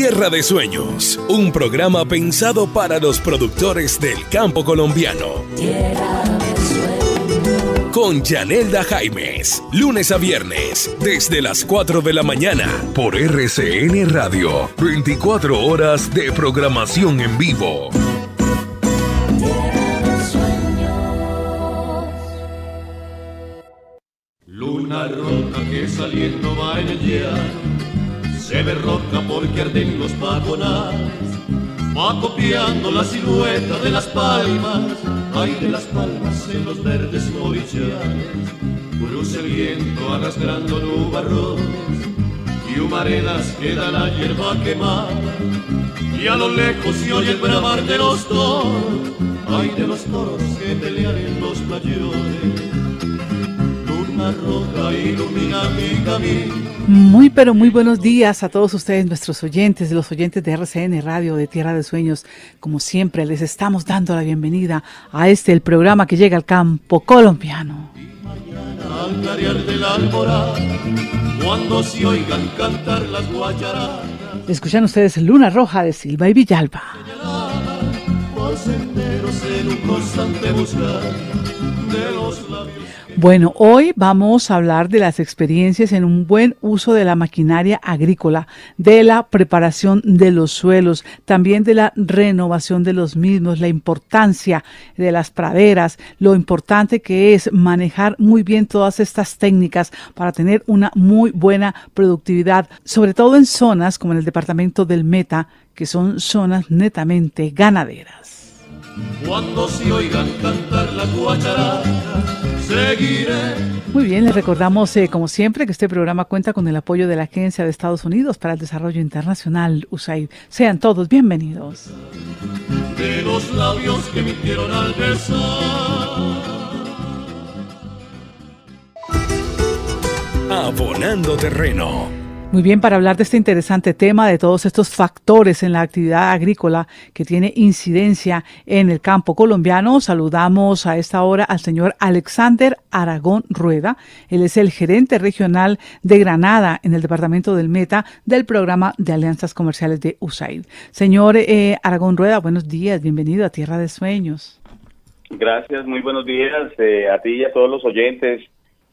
Tierra de Sueños, un programa pensado para los productores del campo colombiano. Tierra de Con Yanelda Jaimes, lunes a viernes, desde las 4 de la mañana, por RCN Radio, 24 horas de programación en vivo. Luna roja que saliendo va en el se ve roja porque arden los pajonales, va copiando la silueta de las palmas, hay de las palmas en los verdes morichales, cruce el viento arrastrando nubarrones y humaredas queda la hierba quemada, y a lo lejos se oye el bramar de los toros, hay de los toros que pelean en los mayores, luna roja ilumina mi camino muy, pero muy buenos días a todos ustedes, nuestros oyentes, los oyentes de RCN Radio de Tierra de Sueños. Como siempre, les estamos dando la bienvenida a este, el programa que llega al campo colombiano. Cuando se oigan cantar las Escuchan ustedes Luna Roja de Silva y Villalba. de los labios bueno, hoy vamos a hablar de las experiencias en un buen uso de la maquinaria agrícola, de la preparación de los suelos, también de la renovación de los mismos, la importancia de las praderas, lo importante que es manejar muy bien todas estas técnicas para tener una muy buena productividad, sobre todo en zonas como en el departamento del Meta, que son zonas netamente ganaderas. Cuando se oigan cantar la muy bien, les recordamos, eh, como siempre, que este programa cuenta con el apoyo de la Agencia de Estados Unidos para el Desarrollo Internacional, USAID. Sean todos bienvenidos. De los labios que al Abonando terreno muy bien, para hablar de este interesante tema, de todos estos factores en la actividad agrícola que tiene incidencia en el campo colombiano, saludamos a esta hora al señor Alexander Aragón Rueda. Él es el gerente regional de Granada en el departamento del Meta del programa de alianzas comerciales de USAID. Señor eh, Aragón Rueda, buenos días, bienvenido a Tierra de Sueños. Gracias, muy buenos días eh, a ti y a todos los oyentes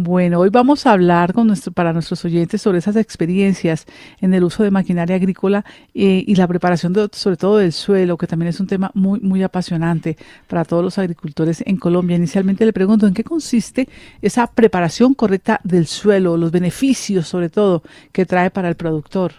bueno, hoy vamos a hablar con nuestro, para nuestros oyentes sobre esas experiencias en el uso de maquinaria agrícola eh, y la preparación sobre todo del suelo, que también es un tema muy, muy apasionante para todos los agricultores en Colombia. Inicialmente le pregunto en qué consiste esa preparación correcta del suelo, los beneficios sobre todo que trae para el productor.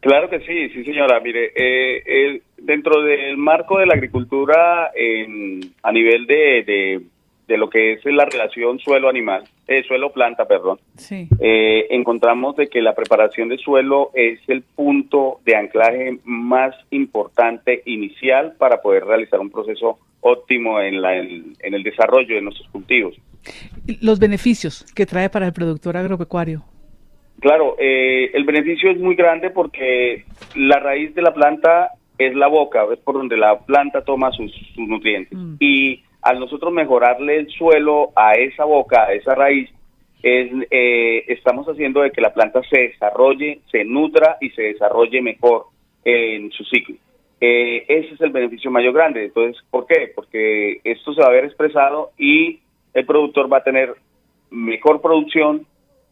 Claro que sí, sí señora. Mire, eh, dentro del marco de la agricultura a nivel de de lo que es la relación suelo-animal, eh, suelo-planta, perdón, eh, encontramos de que la preparación de suelo es el punto de anclaje más importante inicial para poder realizar un proceso óptimo en, la, en, el desarrollo de nuestros cultivos. Los beneficios que trae para el productor agropecuario. Claro, eh, el beneficio es muy grande porque la raíz de la planta es la boca, es por donde la planta toma sus, nutrientes. Mm. Y al nosotros mejorarle el suelo a esa boca, a esa raíz, es, eh, estamos haciendo de que la planta se desarrolle, se nutra y se desarrolle mejor en su ciclo. Eh, ese es el beneficio mayor grande. Entonces, ¿por qué? Porque esto se va a ver expresado y el productor va a tener mejor producción,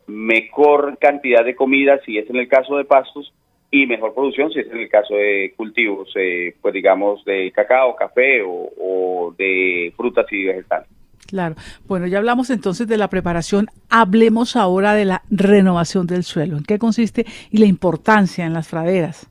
mejor cantidad de comida, si es en el caso de pastos, y mejor producción si es en el caso de cultivos, eh, pues digamos de cacao, café o, de frutas y vegetales. Claro. Bueno, ya hablamos entonces de la preparación. Hablemos ahora de la renovación del suelo. ¿En qué consiste y la importancia en las praderas?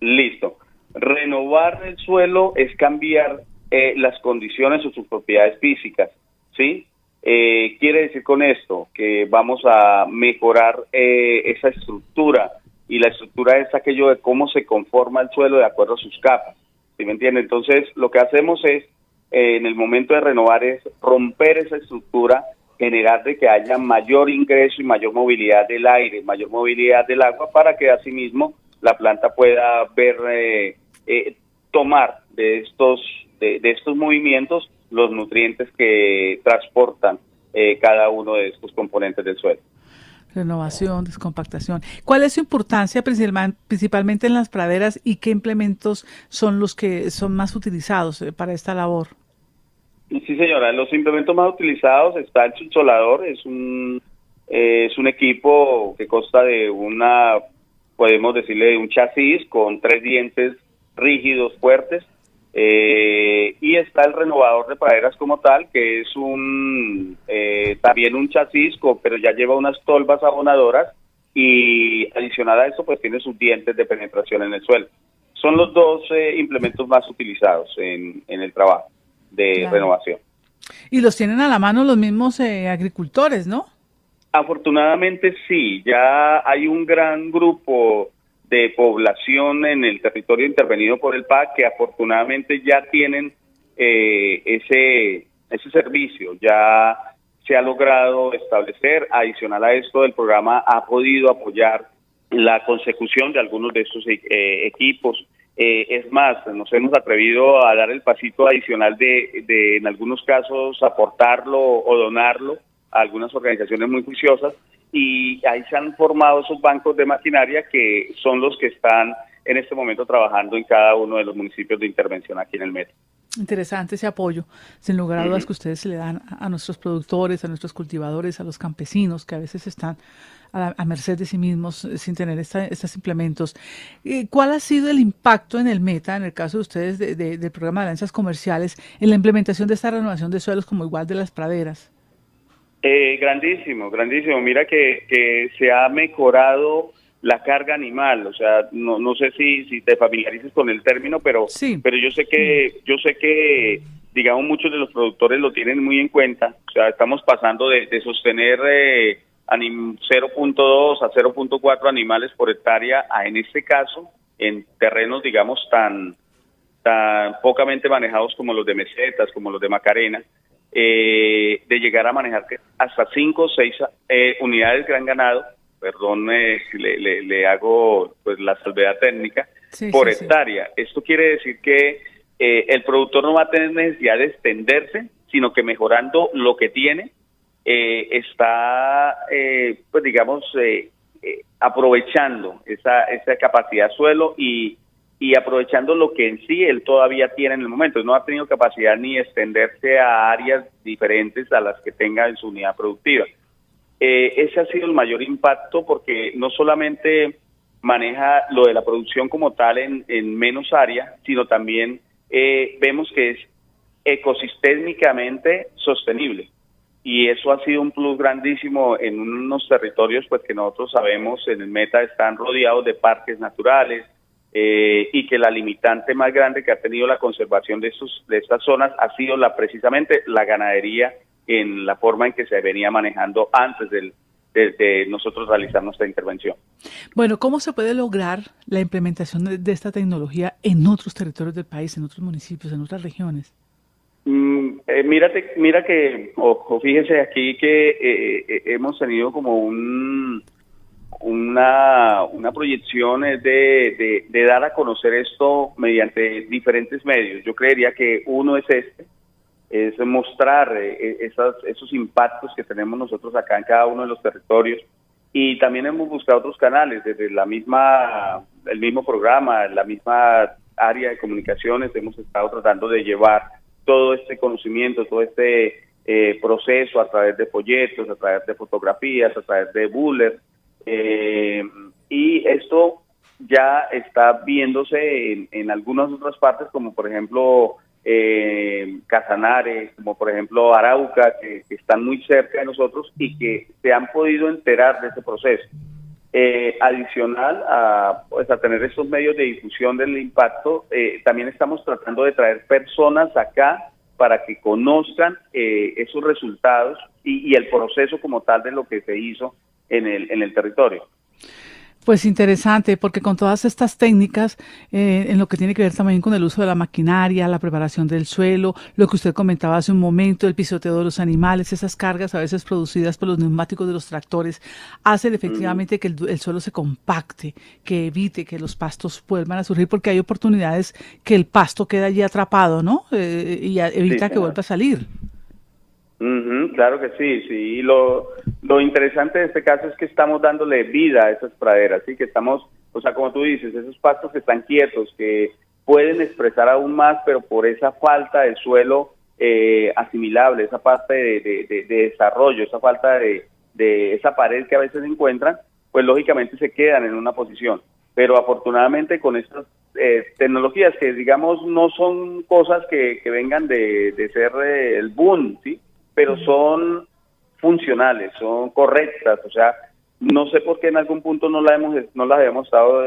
Listo. Renovar el suelo es cambiar eh, las condiciones o sus propiedades físicas, ¿sí? Eh, quiere decir con esto que vamos a mejorar esa estructura y la estructura es aquello de cómo se conforma el suelo de acuerdo a sus capas. ¿Sí me entiende? Entonces, lo que hacemos es, eh, en el momento de renovar, es romper esa estructura, generar de que haya mayor ingreso y mayor movilidad del aire, mayor movilidad del agua, para que asimismo la planta pueda ver, eh, eh, tomar de estos, de, de, estos movimientos los nutrientes que transportan cada uno de estos componentes del suelo. Renovación, descompactación. ¿Cuál es su importancia principalmente en las praderas y qué implementos son los que son más utilizados eh, para esta labor? Sí, señora. Los implementos más utilizados está el subsolador. Es un, eh, es un equipo que consta de una, podemos decirle, un chasis con tres dientes rígidos, fuertes. Eh, y está el renovador de praderas como tal, que es un eh, también un chasis, pero ya lleva unas tolvas abonadoras y adicional a eso pues tiene sus dientes de penetración en el suelo. Son los dos implementos más utilizados en, en el trabajo de renovación. Y los tienen a la mano los mismos eh, agricultores, ¿no? Afortunadamente sí, ya hay un gran grupo de población en el territorio intervenido por el PAC que afortunadamente ya tienen eh, ese, ese servicio, ya se ha logrado establecer, adicional a esto, el programa ha podido apoyar la consecución de algunos de estos eh, equipos. Eh, es más, nos hemos atrevido a dar el pasito adicional de, de, en algunos casos, aportarlo o donarlo a algunas organizaciones muy juiciosas y ahí se han formado esos bancos de maquinaria que son los que están en este momento trabajando en cada uno de los municipios de intervención aquí en el metro. Interesante ese apoyo, sin lugar a dudas que ustedes le dan a nuestros productores, a nuestros cultivadores, a los campesinos que a veces están a, merced de sí mismos eh, sin tener estos implementos. Eh, ¿Cuál ha sido el impacto en el meta, en el caso de ustedes del programa de alianzas comerciales, en la implementación de esta renovación de suelos como igual de las praderas? Eh, grandísimo, grandísimo. Mira que, se ha mejorado la carga animal, o sea, no, no sé si, si te familiarices con el término, pero, sí. pero yo sé que, yo sé que digamos muchos de los productores lo tienen muy en cuenta, o sea, estamos pasando de, sostener 0.2 a 0.4 animales por hectárea, a, en este caso, en terrenos, digamos, tan, tan pocamente manejados como los de mesetas, como los de Macarena, eh, de llegar a manejar hasta 5 o 6 eh, unidades gran ganado, perdón, eh, le, le, hago pues la salvedad técnica, por hectárea. Esto quiere decir que el productor no va a tener necesidad de extenderse, sino que mejorando lo que tiene, eh, está, eh, pues digamos, eh, aprovechando esa, esa capacidad suelo y, y aprovechando lo que en sí él todavía tiene en el momento. No ha tenido capacidad ni extenderse a áreas diferentes a las que tenga en su unidad productiva. ese ha sido el mayor impacto porque no solamente maneja lo de la producción como tal en, en menos área, sino también vemos que es ecosistémicamente sostenible y eso ha sido un plus grandísimo en unos territorios pues que nosotros sabemos en el meta están rodeados de parques naturales eh, y que la limitante más grande que ha tenido la conservación de estos de estas zonas ha sido la precisamente la ganadería en la forma en que se venía manejando antes del de, nosotros realizar nuestra intervención. Bueno, ¿cómo se puede lograr la implementación de esta tecnología en otros territorios del país, en otros municipios, en otras regiones? Mm, eh, mírate, mira que, o, fíjese aquí que eh, eh, hemos tenido como un una, una proyección de, de, dar a conocer esto mediante diferentes medios. Yo creería que uno es este, es mostrar esas, esos impactos que tenemos nosotros acá en cada uno de los territorios y también hemos buscado otros canales desde la misma el mismo programa, la misma área de comunicaciones hemos estado tratando de llevar todo este conocimiento, todo este eh, proceso a través de folletos, a través de fotografías, a través de bullets. Eh, y esto ya está viéndose en, algunas otras partes, como por ejemplo eh, Casanares, como por ejemplo Arauca, que, están muy cerca de nosotros y que se han podido enterar de este proceso. Eh, adicional a, pues, a tener estos medios de difusión del impacto, eh, también estamos tratando de traer personas acá para que conozcan eh, esos resultados y, y, el proceso como tal de lo que se hizo en el, en el territorio. Pues interesante, porque con todas estas técnicas, eh, en lo que tiene que ver también con el uso de la maquinaria, la preparación del suelo, lo que usted comentaba hace un momento, el pisoteo de los animales, esas cargas a veces producidas por los neumáticos de los tractores, hacen efectivamente que el, suelo se compacte, que evite que los pastos vuelvan a surgir, porque hay oportunidades que el pasto queda allí atrapado, ¿no? Eh, y evita que vuelva a salir. Claro que sí, sí. Lo, lo interesante de este caso es que estamos dándole vida a esas praderas, sí, que estamos, o sea, como tú dices, esos pastos que están quietos, que pueden expresar aún más, pero por esa falta de suelo eh, asimilable, esa falta de, desarrollo, esa falta de, esa pared que a veces encuentran, pues lógicamente se quedan en una posición. Pero afortunadamente con estas eh, tecnologías que digamos no son cosas que, vengan de, ser eh, el boom, ¿sí? Pero son funcionales, son correctas, o sea, no sé por qué en algún punto no la hemos no las habíamos estado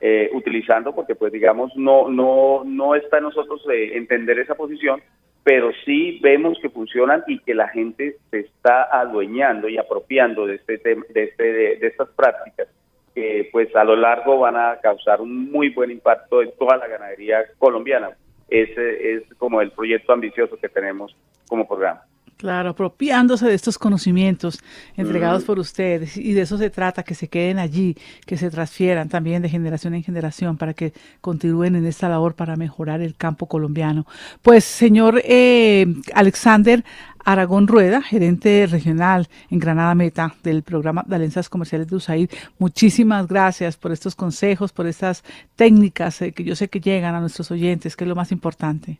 eh, utilizando porque pues digamos no no no está en nosotros entender esa posición pero sí vemos que funcionan y que la gente se está adueñando y apropiando de este de, este, de, estas prácticas que pues a lo largo van a causar un muy buen impacto en toda la ganadería colombiana. Ese es como el proyecto ambicioso que tenemos como programa. Claro, apropiándose de estos conocimientos entregados por ustedes y de eso se trata, que se queden allí, que se transfieran también de generación en generación para que continúen en esta labor para mejorar el campo colombiano. Pues, señor eh, Alexander Aragón Rueda, gerente regional en Granada Meta del programa de Alianzas Comerciales de USAID, muchísimas gracias por estos consejos, por estas técnicas eh, que yo sé que llegan a nuestros oyentes, que es lo más importante.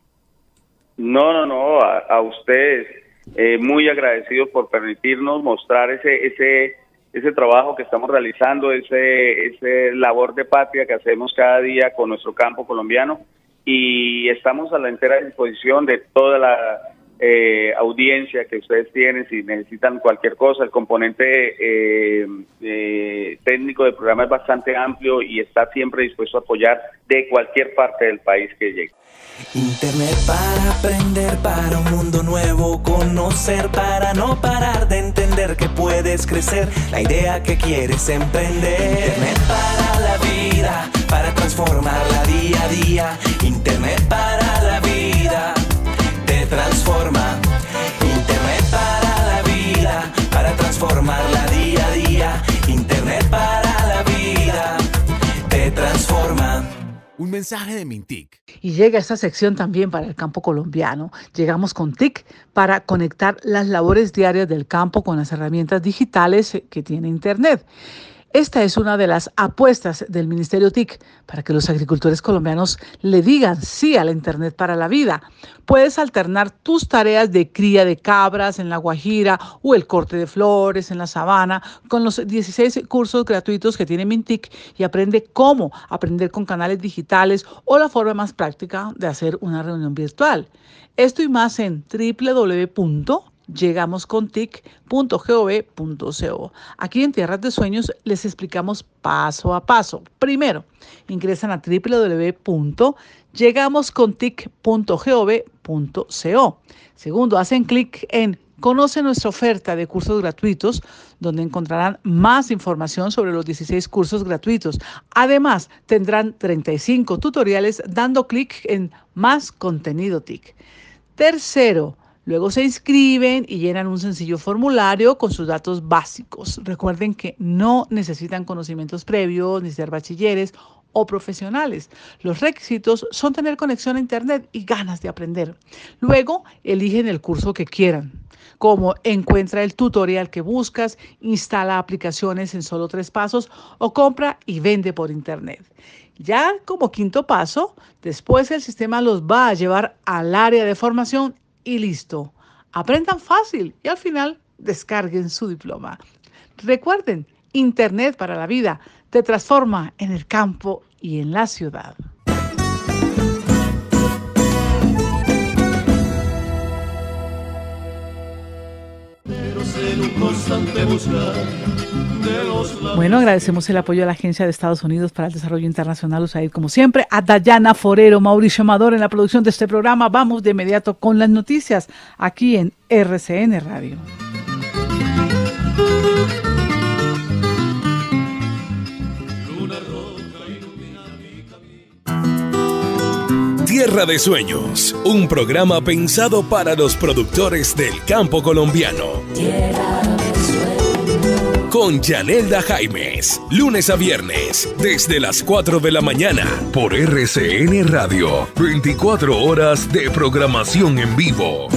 No, no, no, a, a ustedes eh, muy agradecidos por permitirnos mostrar ese, ese, ese trabajo que estamos realizando, ese, ese labor de patria que hacemos cada día con nuestro campo colombiano. Y estamos a la entera disposición de toda la eh, audiencia que ustedes tienen, si necesitan cualquier cosa, el componente eh, eh, técnico del programa es bastante amplio y está siempre dispuesto a apoyar de cualquier parte del país que llegue. Internet para aprender, para un mundo nuevo, conocer, para no parar de entender que puedes crecer, la idea que quieres emprender. Internet para la vida, para transformarla día a día. Internet para la vida, transforma. Internet para la vida, para transformarla día a día. Internet para la vida, te transforma. Un mensaje de Mintic. Y llega esta sección también para el campo colombiano. Llegamos con TIC para conectar las labores diarias del campo con las herramientas digitales que tiene Internet. Esta es una de las apuestas del Ministerio TIC para que los agricultores colombianos le digan sí a la Internet para la vida. Puedes alternar tus tareas de cría de cabras en la Guajira o el corte de flores en la sabana con los 16 cursos gratuitos que tiene Mintic y aprende cómo aprender con canales digitales o la forma más práctica de hacer una reunión virtual. Esto y más en www llegamoscontic.gov.co. Aquí en Tierras de Sueños les explicamos paso a paso. Primero, ingresan a www.llegamoscontic.gov.co. Segundo, hacen clic en Conoce nuestra oferta de cursos gratuitos, donde encontrarán más información sobre los 16 cursos gratuitos. Además, tendrán 35 tutoriales dando clic en Más contenido TIC. Tercero, Luego se inscriben y llenan un sencillo formulario con sus datos básicos. Recuerden que no necesitan conocimientos previos ni ser bachilleres o profesionales. Los requisitos son tener conexión a Internet y ganas de aprender. Luego eligen el curso que quieran, como encuentra el tutorial que buscas, instala aplicaciones en solo tres pasos o compra y vende por Internet. Ya como quinto paso, después el sistema los va a llevar al área de formación y listo. Aprendan fácil y al final descarguen su diploma. Recuerden, Internet para la vida te transforma en el campo y en la ciudad. Bueno, agradecemos el apoyo de la Agencia de Estados Unidos para el Desarrollo Internacional USAID, como siempre, a Dayana Forero, Mauricio Amador en la producción de este programa. Vamos de inmediato con las noticias aquí en RCN Radio. Tierra de Sueños, un programa pensado para los productores del campo colombiano. Tierra de Con Yanelda Jaimes, lunes a viernes, desde las 4 de la mañana, por RCN Radio, 24 horas de programación en vivo.